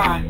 on.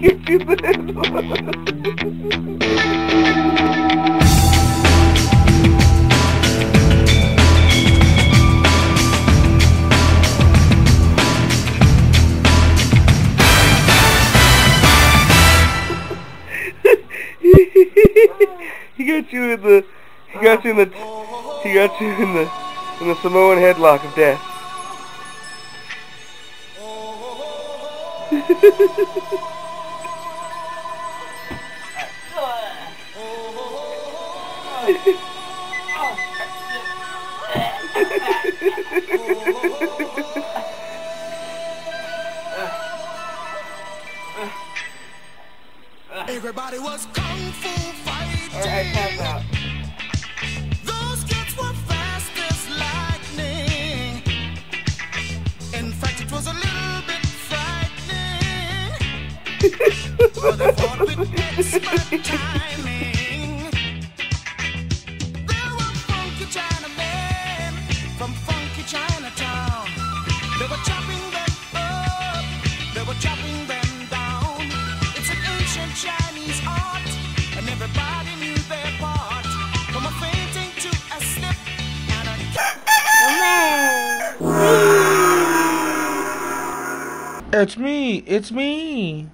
He got you in the, he got you in the, he got you in the, in the Samoan headlock of death. Everybody was kung fu fighting. Alright, time out. Those kids were fast as lightning. In fact, it was a little bit frightening. but they fought with expert timing. It's me. It's me.